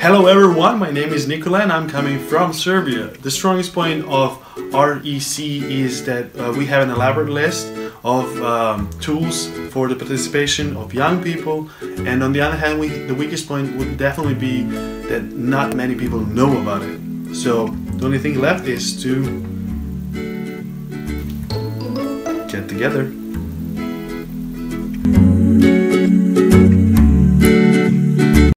Hello everyone, my name is Nikola and I'm coming from Serbia. The strongest point of REC is that uh, we have an elaborate list of um, tools for the participation of young people and on the other hand we, the weakest point would definitely be that not many people know about it. So the only thing left is to get together.